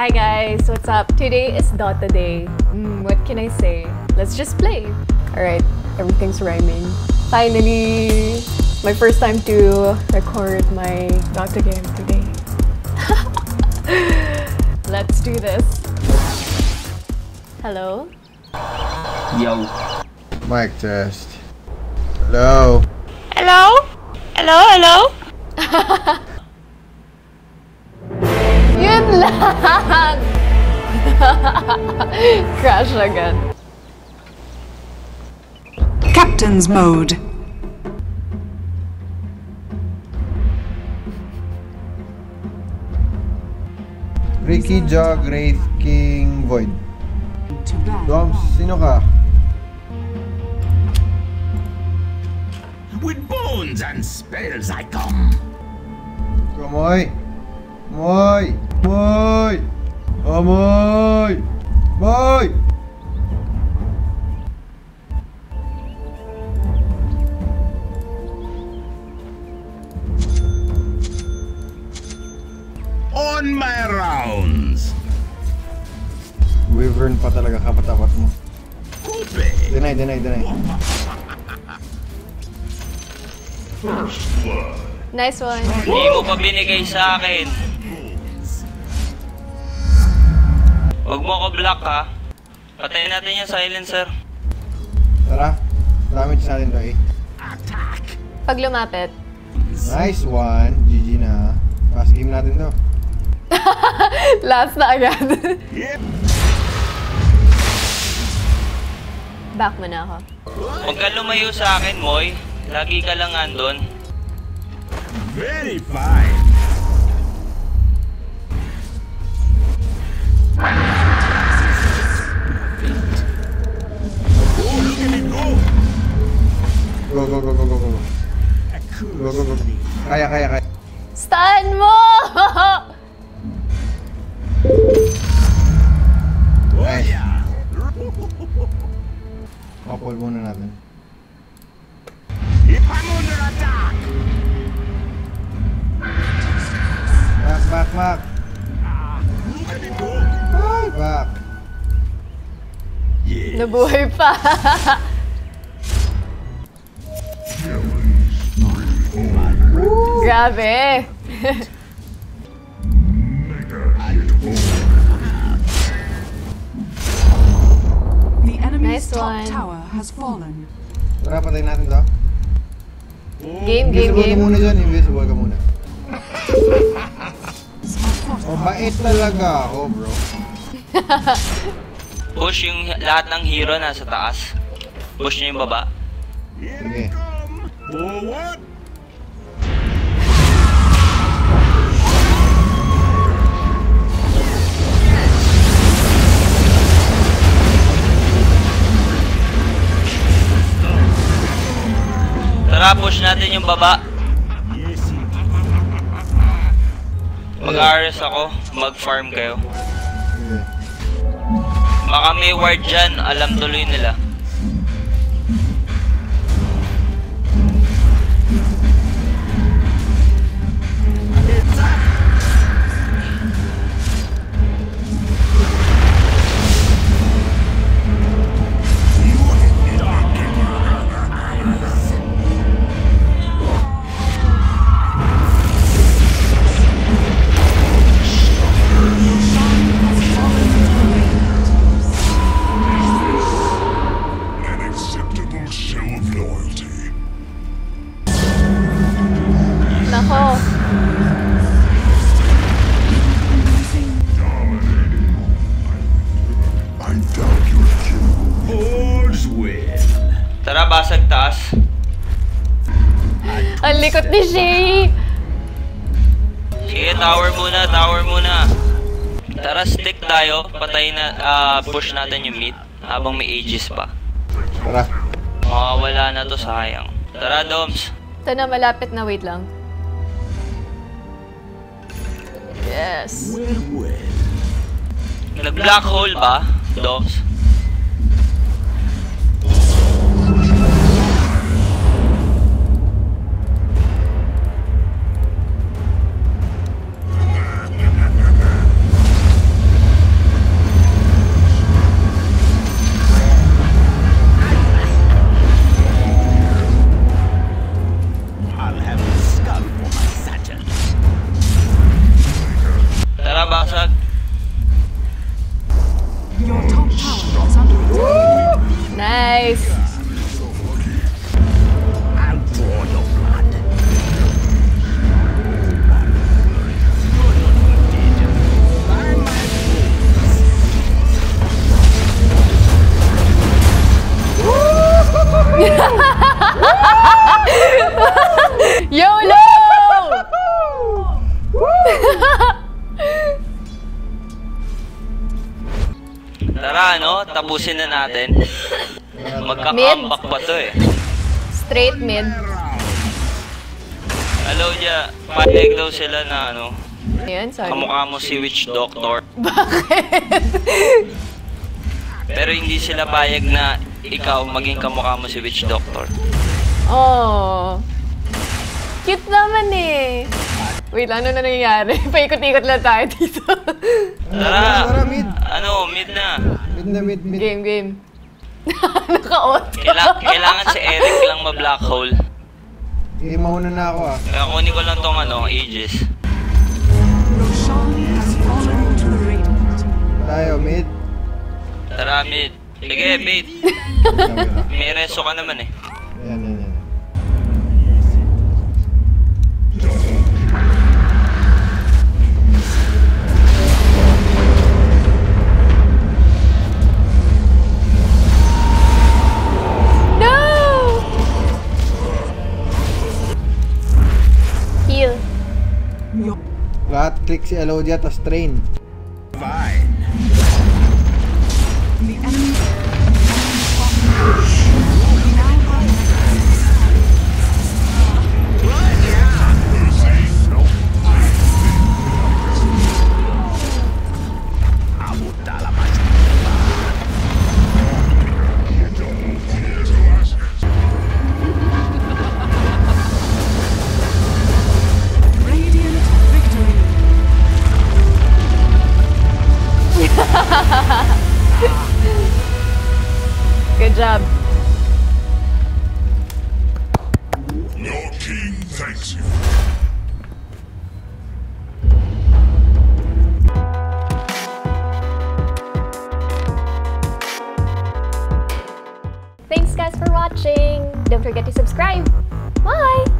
Hi guys, what's up? Today is Dota Day. Mm, what can I say? Let's just play. Alright, everything's rhyming. Finally, my first time to record my Dota game today. Let's do this. Hello? Yo. Mic test. Hello. Hello? Hello? Hello? Crash again. Captain's mode. Ricky Jog, Wraith King, Void. To ban. Doms, sino ka? With bones and spells I come. come Kamoy! Moy! Moy! Amoy! Moy! On my rounds. Wyvern pa talaga kapatapat mo. Kupe. Deny, deny, deny. Nice one. Hindi mo pa binigay sa akin. Huwag mo ako block ha. Patayin natin yung silencer. Tara. Damage natin to eh. Pag lumapit. Nice one. GG na. Pass game natin to. Last na agad. Back mo na ako. Huwag ka lumayo sa akin, Moy. Lagi ka lang andon. Very fine. Kaya, kaya. Stun mo! Yeah. Couple muna natin. If I'm under attack. Back, back, back. Ay, back. Yeah. Nabuhay pa. Grabe. The enemy's Nice top one. tower has fallen. Tara, patayin natin to. Game, game, Invisible ka game. muna dyan. Invisible ka muna. Force Mabait talaga ako, bro. Push yung lahat ng hero nasa taas. Push niyo yung baba. Here Sige. they Push natin yung baba. Mag-RS ako. Mag-farm kayo. Baka may ward dyan. Alam tuloy nila. Tara, basag taas. Ang likot ni Shay. Sige, tower muna, tower muna. Tara, stick tayo. Patay na, ah, push natin yung mid. Habang may ages pa. Tara. Makawala na to, sayang. Tara, Doms. Ito na, malapit na. Wait lang. Yes. Nag-black hole ba, Doms? YOLO! Tara, ano? Tapusin na natin. Magka-comeback pa to eh. Straight mid. Hello, ja. Payag daw sila na ano. Ayan, sorry. Kamukha mo si Witch Doctor. Pero hindi sila payag na ikaw maging kamukha mo si Witch Doctor. Oh. Naman eh. Wait, ano na nangyayari? Paikot-ikot lang tayo dito. Tara! Tara, mid. Ano, mid na. Mid na mid, mid. game, game. Naka-auto. Kaila- kailangan si Eric lang ma-black hole. Eh, mauna na ako ah. Kaya kunin ko lang tong ano, radiant. Tayo, mid. Tara, mid. Sige, bait. May reso ka naman eh. Lahat click si Elodia, tapos train. Good job. Your king thanks you. Thanks guys for watching. Don't forget to subscribe. Bye!